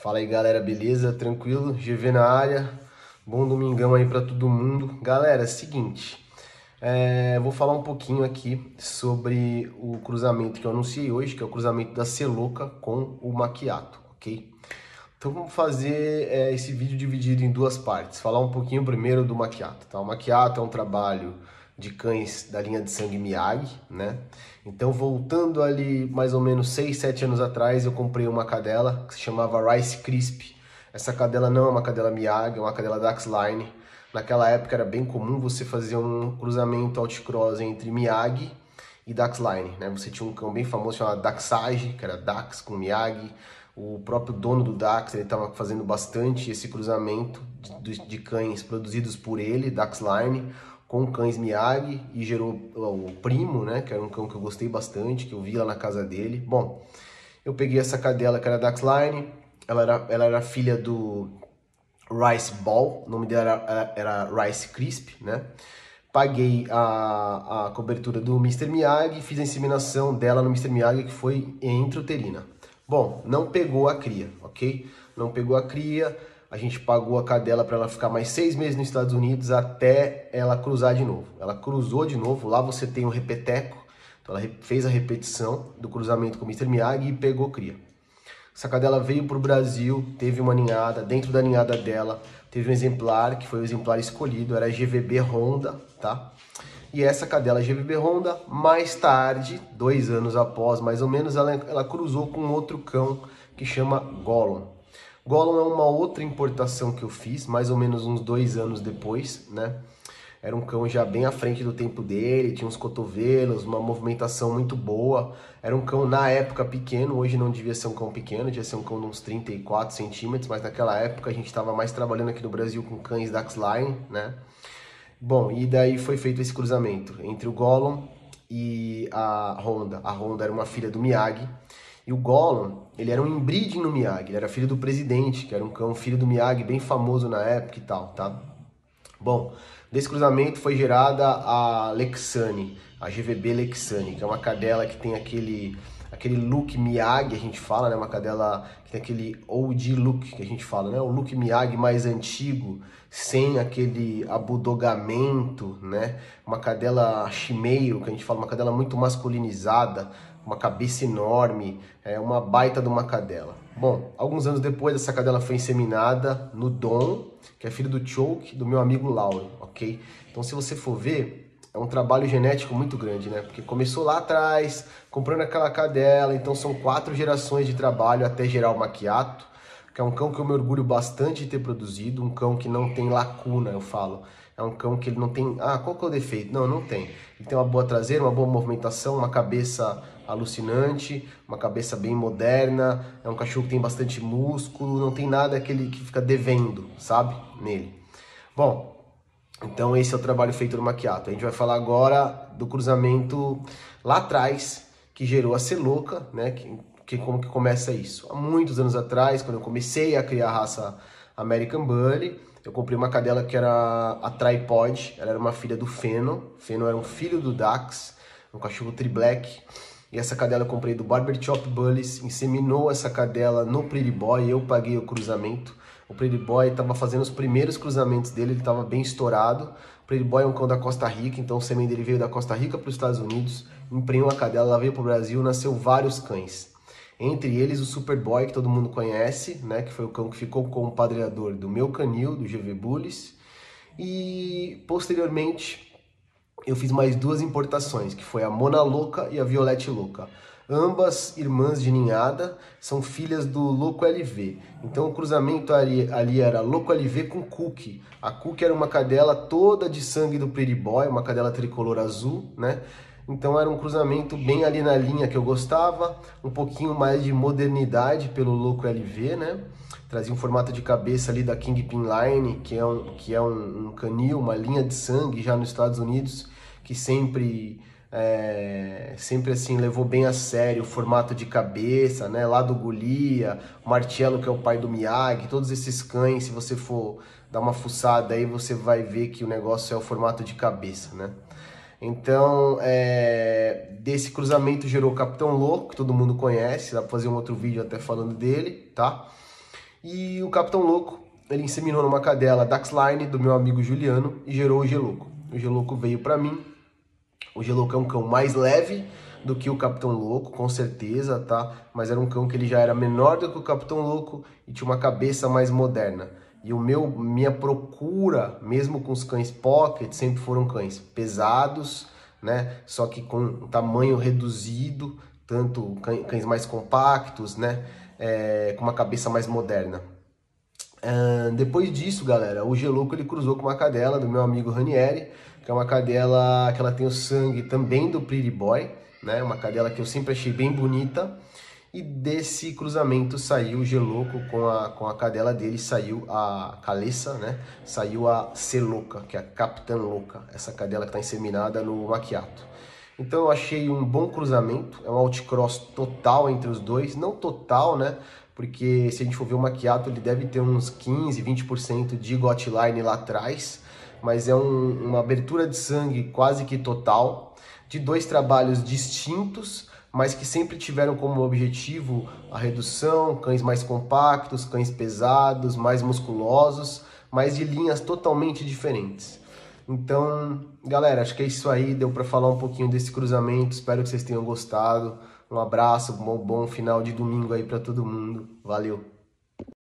Fala aí galera, beleza? Tranquilo? GV na área. Bom domingão aí para todo mundo. Galera, é seguinte, é, vou falar um pouquinho aqui sobre o cruzamento que eu anunciei hoje, que é o cruzamento da Celoca com o Maquiato, ok? Então vamos fazer é, esse vídeo dividido em duas partes. Falar um pouquinho primeiro do Maquiato, tá? O Maquiato é um trabalho de cães da linha de sangue Miyagi, né? Então, voltando ali mais ou menos 6, 7 anos atrás, eu comprei uma cadela que se chamava Rice Crisp. Essa cadela não é uma cadela Miyagi, é uma cadela Daxline. Naquela época era bem comum você fazer um cruzamento outcross entre Miyagi e Daxline, né? Você tinha um cão bem famoso chamado Daxage, que era Dax com Miyagi. O próprio dono do Dax, ele estava fazendo bastante esse cruzamento de, de cães produzidos por ele, Daxline com cães Miyagi e gerou o Primo, né, que era um cão que eu gostei bastante, que eu vi lá na casa dele. Bom, eu peguei essa cadela que era Daxline, ela era, ela era filha do Rice Ball, o nome dela era, era Rice Crisp, né? Paguei a, a cobertura do Mr. Miyagi, fiz a inseminação dela no Mr. Miyagi, que foi intrauterina. Bom, não pegou a cria, ok? Não pegou a cria, a gente pagou a cadela para ela ficar mais seis meses nos Estados Unidos até ela cruzar de novo. Ela cruzou de novo, lá você tem o um repeteco, então ela fez a repetição do cruzamento com o Mr. Miyagi e pegou cria. Essa cadela veio para o Brasil, teve uma ninhada, dentro da ninhada dela teve um exemplar, que foi o exemplar escolhido, era a GVB Honda, tá? E essa cadela GVB Honda, mais tarde, dois anos após, mais ou menos, ela, ela cruzou com outro cão que chama Gollum. Gollum é uma outra importação que eu fiz, mais ou menos uns dois anos depois, né? Era um cão já bem à frente do tempo dele, tinha uns cotovelos, uma movimentação muito boa. Era um cão na época pequeno, hoje não devia ser um cão pequeno, devia ser um cão de uns 34 centímetros, mas naquela época a gente estava mais trabalhando aqui no Brasil com cães Daxline, né? Bom, e daí foi feito esse cruzamento entre o Gollum e a Honda. A Honda era uma filha do Miyagi, e o Gollum, ele era um inbreeding no Miyagi, ele era filho do presidente, que era um cão filho do Miyagi, bem famoso na época e tal, tá? Bom, desse cruzamento foi gerada a Lexane, a GVB Lexane, que é uma cadela que tem aquele aquele look Miyagi, a gente fala, né? Uma cadela que tem aquele OG look que a gente fala, né? O look Miyagi mais antigo, sem aquele abudogamento, né? Uma cadela chimeio, que a gente fala, uma cadela muito masculinizada, uma cabeça enorme, é uma baita de uma cadela. Bom, alguns anos depois essa cadela foi inseminada no Dom, que é filho do Choke, do meu amigo Lauro, ok? Então se você for ver, é um trabalho genético muito grande, né? Porque começou lá atrás, comprando aquela cadela, então são quatro gerações de trabalho até gerar o maquiato, que é um cão que eu me orgulho bastante de ter produzido, um cão que não tem lacuna, eu falo. É um cão que ele não tem. Ah, qual que é o defeito? Não, não tem. Ele tem uma boa traseira, uma boa movimentação, uma cabeça alucinante, uma cabeça bem moderna, é um cachorro que tem bastante músculo, não tem nada aquele que fica devendo, sabe? Nele. Bom, então esse é o trabalho feito no Maquiato. A gente vai falar agora do cruzamento lá atrás, que gerou a Celoca, né? Que, que como que começa isso? Há muitos anos atrás, quando eu comecei a criar a raça American Bully, eu comprei uma cadela que era a Tripod, ela era uma filha do Feno, Feno era um filho do Dax, um cachorro tri-black, e essa cadela eu comprei do Barber Chop Bullies, inseminou essa cadela no Pretty Boy, eu paguei o cruzamento. O Pretty Boy estava fazendo os primeiros cruzamentos dele, ele estava bem estourado. O Pretty Boy é um cão da Costa Rica, então o sêmen dele veio da Costa Rica para os Estados Unidos, emprenhou a cadela, ela veio para o Brasil, nasceu vários cães. Entre eles o Superboy, que todo mundo conhece, né, que foi o cão que ficou como padreador do meu canil, do GV Bullies. E posteriormente eu fiz mais duas importações, que foi a Mona Louca e a Violette Louca. Ambas irmãs de ninhada, são filhas do Louco LV. Então o cruzamento ali, ali era Louco LV com Cookie. A Cookie era uma cadela toda de sangue do Pretty Boy, uma cadela tricolor azul, né? Então era um cruzamento bem ali na linha que eu gostava, um pouquinho mais de modernidade pelo Louco LV, né? Trazia um formato de cabeça ali da Kingpin Line, que é um, que é um, um canil, uma linha de sangue já nos Estados Unidos, que sempre é, sempre assim levou bem a sério o formato de cabeça, né? Lá do Golia, o que é o pai do Miyagi, todos esses cães, se você for dar uma fuçada aí, você vai ver que o negócio é o formato de cabeça, né? Então, é, desse cruzamento gerou o Capitão Louco, que todo mundo conhece, dá pra fazer um outro vídeo até falando dele, tá? E o Capitão Louco, ele inseminou numa cadela Daxline do meu amigo Juliano e gerou o Geloco. O Geloco veio para mim. O Geloco é um cão mais leve do que o Capitão Louco, com certeza, tá? Mas era um cão que ele já era menor do que o Capitão Louco e tinha uma cabeça mais moderna. E o meu, minha procura, mesmo com os cães pocket, sempre foram cães pesados, né? Só que com um tamanho reduzido, tanto cães mais compactos, né? É, com uma cabeça mais moderna. Uh, depois disso, galera, o Geloco ele cruzou com uma cadela do meu amigo Ranieri, que é uma cadela que ela tem o sangue também do Pretty Boy, né? Uma cadela que eu sempre achei bem bonita. E desse cruzamento saiu o Geloco com a, com a cadela dele, saiu a Caleça, né? Saiu a Celoca, que é a Capitã Louca, essa cadela que está inseminada no maquiato. Então eu achei um bom cruzamento, é um outcross total entre os dois, não total, né? Porque se a gente for ver o maquiato, ele deve ter uns 15, 20% de gotline lá atrás, mas é um, uma abertura de sangue quase que total, de dois trabalhos distintos, mas que sempre tiveram como objetivo a redução, cães mais compactos, cães pesados, mais musculosos, mas de linhas totalmente diferentes. Então, galera, acho que é isso aí, deu para falar um pouquinho desse cruzamento, espero que vocês tenham gostado. Um abraço, um bom, final de domingo aí para todo mundo. Valeu!